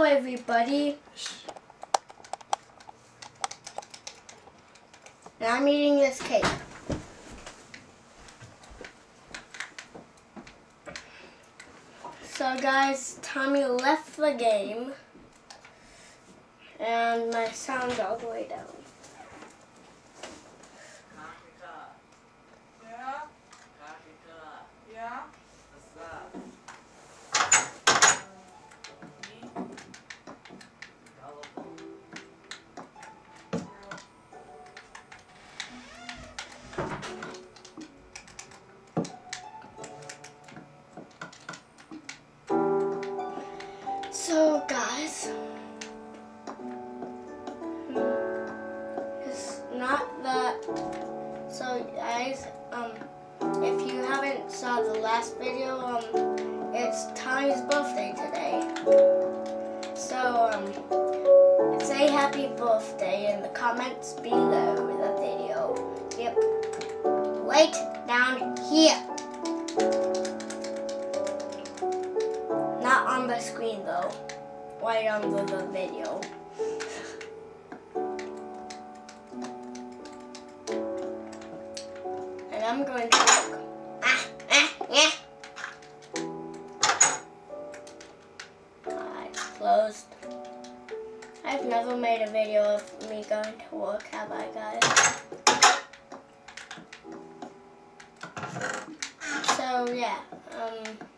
Hello, everybody. And I'm eating this cake. So, guys, Tommy left the game, and my sound's all the way down. Guys, it's not that. So, guys, um, if you haven't saw the last video, um, it's Tommy's birthday today. So, um, say happy birthday in the comments below the video. Yep. Right down here. Not on the screen though. Right under the video. And I'm going to look. Ah, ah, yeah. Eyes closed. I've never made a video of me going to work, have I, guys? So yeah, um.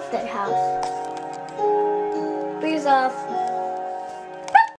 birthday house. okay? So